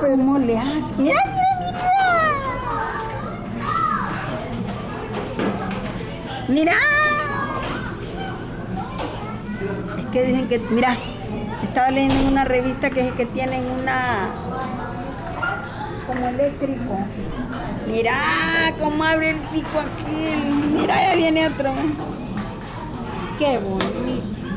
¿Cómo le hace? Mira, mira, mira. Mira. Es que dicen que, mira, estaba leyendo en una revista que, que tienen una como eléctrico. Mira cómo abre el pico aquí. Mira, ya viene otro. Qué bonito.